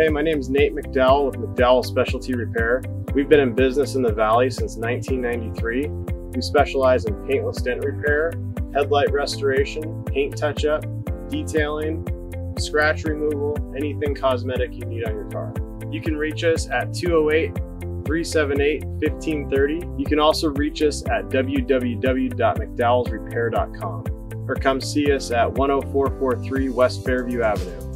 Hey, my name is Nate McDowell with McDowell Specialty Repair. We've been in business in the Valley since 1993. We specialize in paintless dent repair, headlight restoration, paint touch-up, detailing, scratch removal, anything cosmetic you need on your car. You can reach us at 208 378 1530. You can also reach us at www.mcdowellsrepair.com or come see us at 10443 West Fairview Avenue.